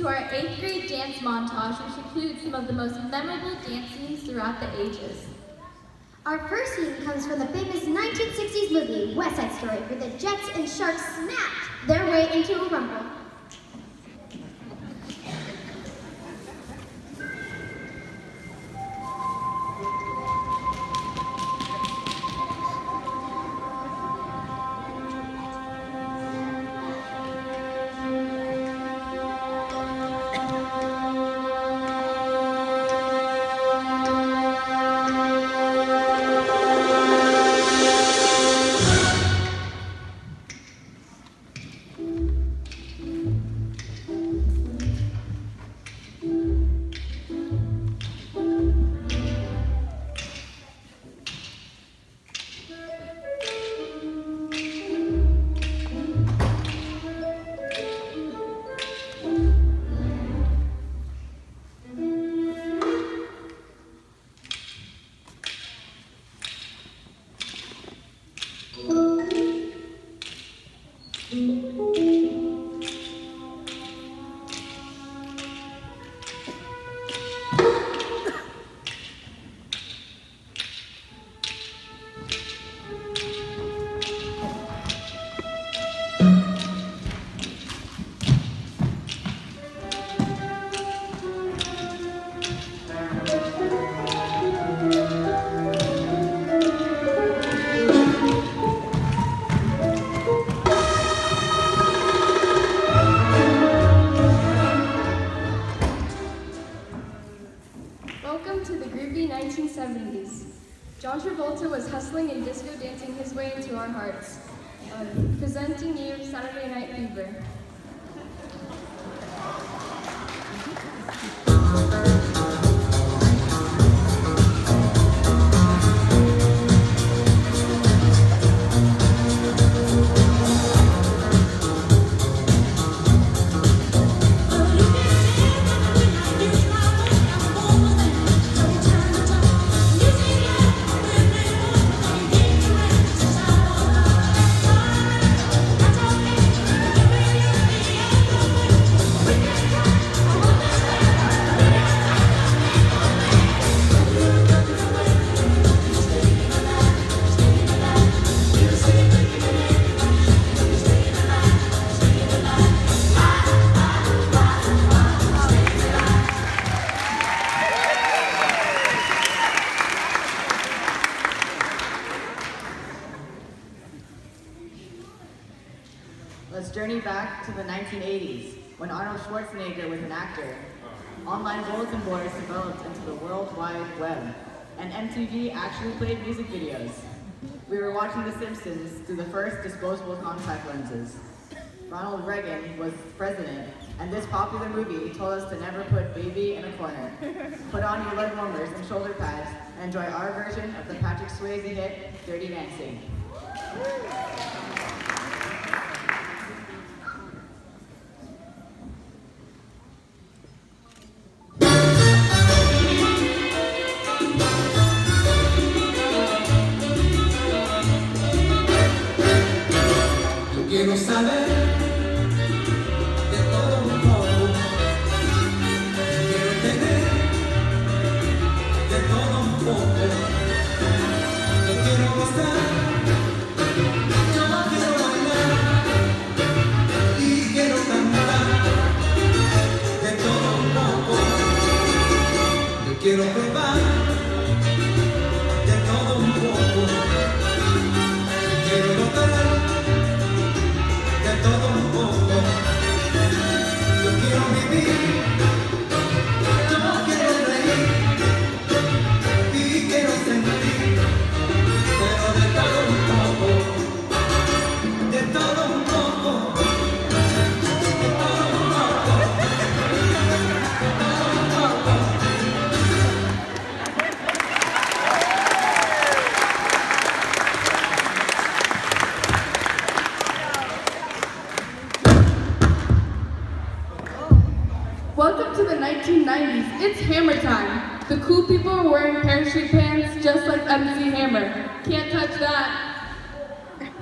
to our 8th grade dance montage, which includes some of the most memorable dance scenes throughout the ages. Our first scene comes from the famous 1960s movie, West Side Story, where the Jets and Sharks snapped their way into a rumble. Presenting you Saturday Night Fever. Schwarzenegger was an actor. Online bulletin boards developed into the World Wide Web, and MTV actually played music videos. We were watching The Simpsons through the first disposable contact lenses. Ronald Reagan was president, and this popular movie told us to never put baby in a corner. Put on your leg warmers and shoulder pads, and enjoy our version of the Patrick Swayze hit, Dirty Dancing. Quiero probar de todo un poco. Quiero notar de todo un poco. Yo quiero vivir, It's hammer time. The cool people are wearing parachute pants just like MC Hammer. Can't touch that.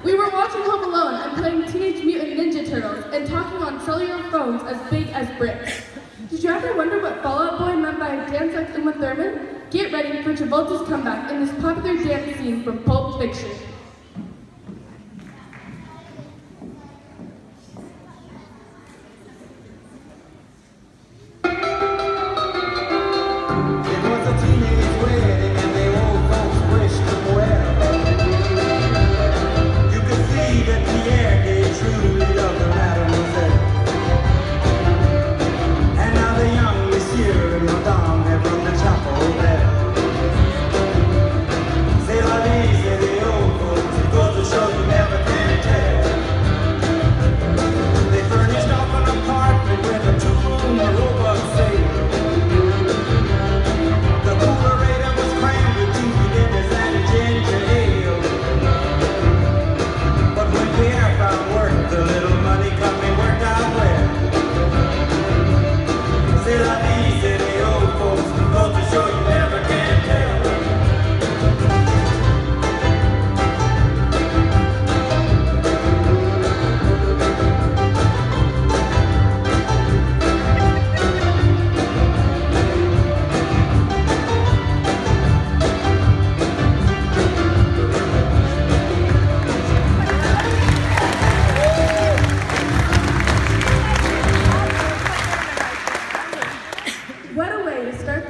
We were watching Home Alone and playing Teenage Mutant Ninja Turtles and talking on cellular phones as big as bricks. Did you ever wonder what Fall Out Boy meant by dance like Uma Thurman? Get ready for Travolta's comeback in this popular dance scene from Pulp Fiction.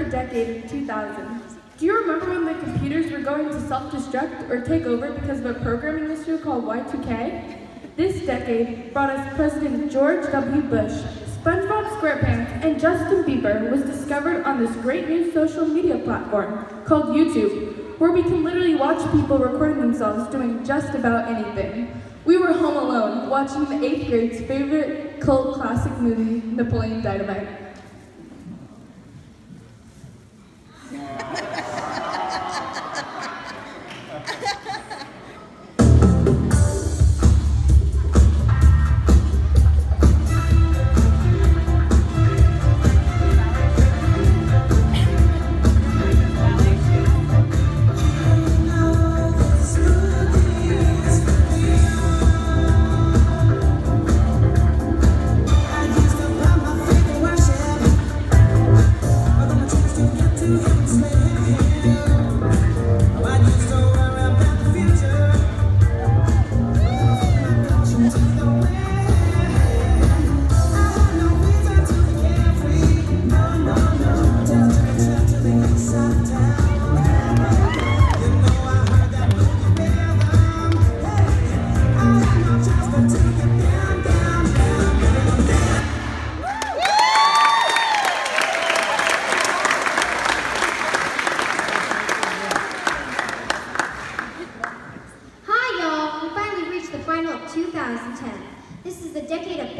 Decade of 2000. Do you remember when the computers were going to self-destruct or take over because of a programming issue called Y2K? This decade brought us President George W. Bush, SpongeBob SquarePants, and Justin Bieber was discovered on this great new social media platform called YouTube, where we can literally watch people recording themselves doing just about anything. We were home alone, watching the 8th grade's favorite cult classic movie, Napoleon Dynamite.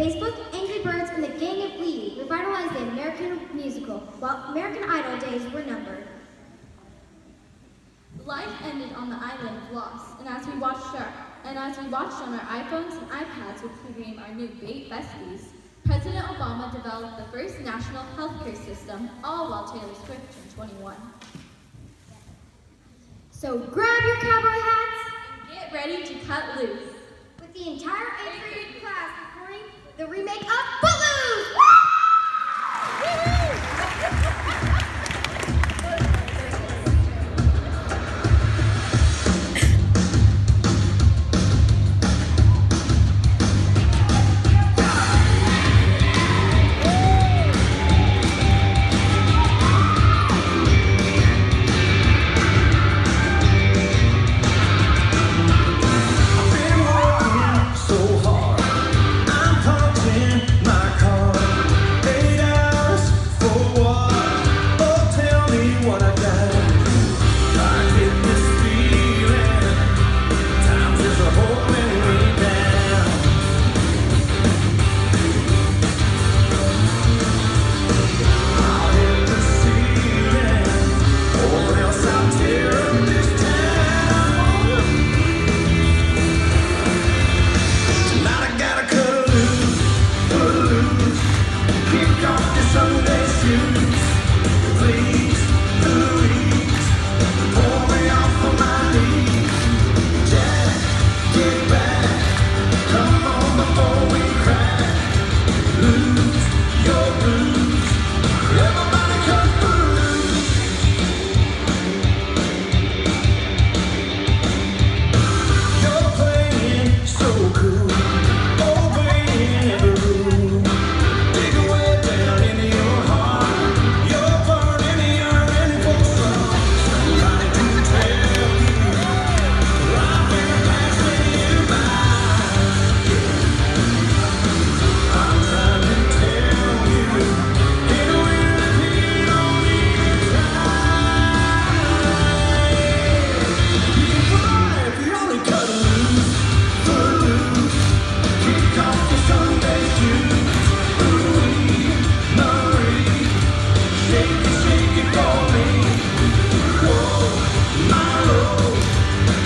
Facebook, Angry Birds, and the Gang of Glee revitalized the American musical, while American Idol days were numbered. Life ended on the island of Lost, and as we watched our and as we watched on our iPhones and iPads, which became our new bait besties, President Obama developed the first national healthcare system, all while Taylor Swift turned 21. So grab your cowboy hats And get ready to cut loose. with the entire eighth grade class recording the remake of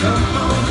Come on.